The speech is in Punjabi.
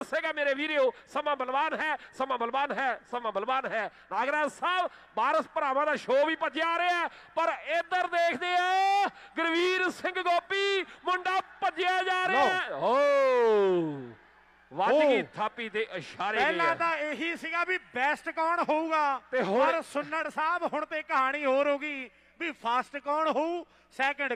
ਦੱਸੇਗਾ ਮੇਰੇ ਵੀਰਿਓ ਸਮਾਂ ਬਲਵਾਨ ਹੈ ਸਮਾਂ ਬਲਵਾਨ ਹੈ ਸਮਾਂ ਬਲਵਾਨ ਹੈ। ਨਾਗਰਾਜ ਸਾਹਿਬ ਬਾਰਸ ਭਰਾਵਾਂ ਦਾ ਸ਼ੋਅ ਵੀ ਭੱਜਿਆ ਰਿਹਾ ਪਰ ਇੱਧਰ ਦੇਖਦੇ ਆ ਗੁਰਵੀਰ ਸਿੰਘ ਗੋਪੀ ਮੁੰਡਾ ਭੱਜਿਆ ਜਾ ਰਿਹਾ। ਹੈ। ਵੱਜ ਗਈ ਥਾਪੀ ਦੇ ਇਸ਼ਾਰੇ ਪਹਿਲਾਂ ਤਾਂ ਇਹੀ ਸੀਗਾ ਵੀ ਬੈਸਟ ਕੌਣ ਹੋਊਗਾ ਤੇ ਹੁਣ- ਪਰ ਸੁੰਨੜ ਸਾਹਿਬ ਹੁਣ ਤੇ ਕਹਾਣੀ ਹੋਰ ਹੋ ਗਈ ਵੀ ਫਾਸਟ ਕੌਣ ਹੋਊ ਸੈਕਿੰਡ